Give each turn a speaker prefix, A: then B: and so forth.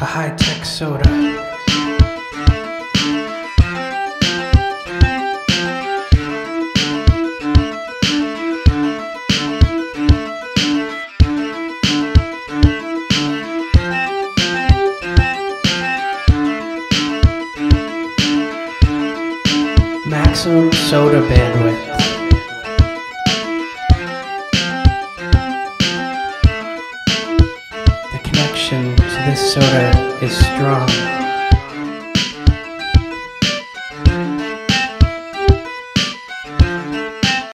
A: a high tech soda. Maximum soda bandwidth. To this soda is strong.